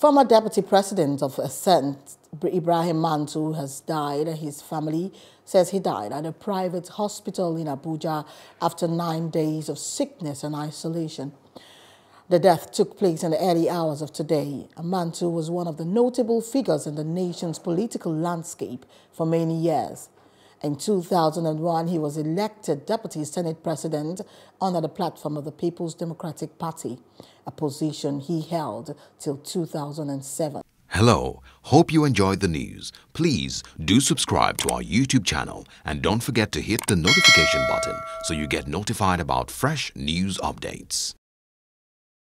Former Deputy President of Senate, Ibrahim Mantu, has died. His family says he died at a private hospital in Abuja after nine days of sickness and isolation. The death took place in the early hours of today. Mantu was one of the notable figures in the nation's political landscape for many years. In 2001, he was elected Deputy Senate President under the platform of the People's Democratic Party, a position he held till 2007. Hello, hope you enjoyed the news. Please do subscribe to our YouTube channel and don't forget to hit the notification button so you get notified about fresh news updates.